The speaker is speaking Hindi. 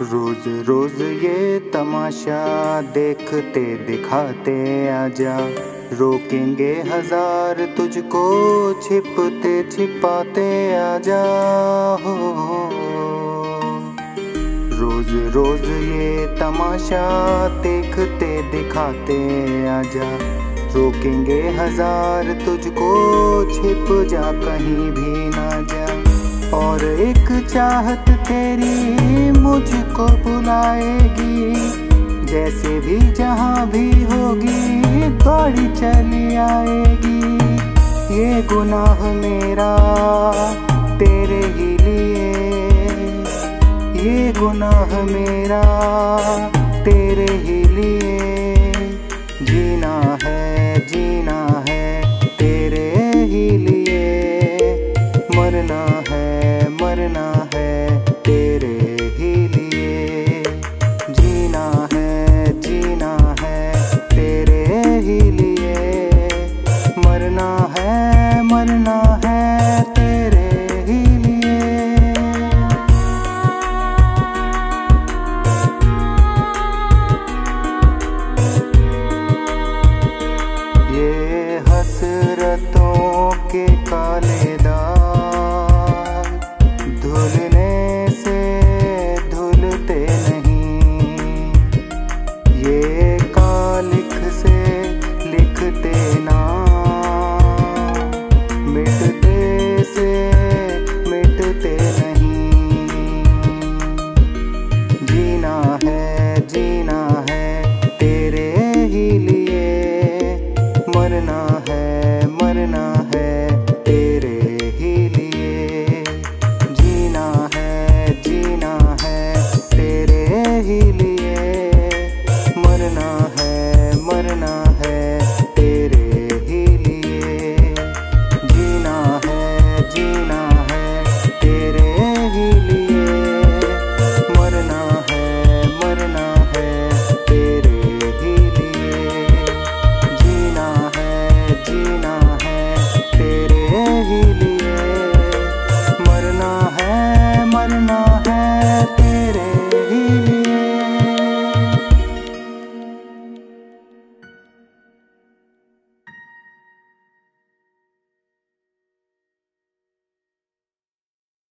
रोज रोज ये तमाशा देखते दिखाते आजा। रोकेंगे हज़ार तुझको, छिपते छिपाते आजा। हो रोज रोज ये तमाशा देखते दिखाते आजा। रोकेंगे हज़ार तुझको, छिप जा कहीं भी ना जा। और एक चाहत तेरी मुझको बुलाएगी। जैसे भी जहाँ भी होगी, दौड़ी चली आएगी। ये गुनाह मेरा, तेरे ही लिए। ये गुनाह मेरा, तेरे के काले அருகிலே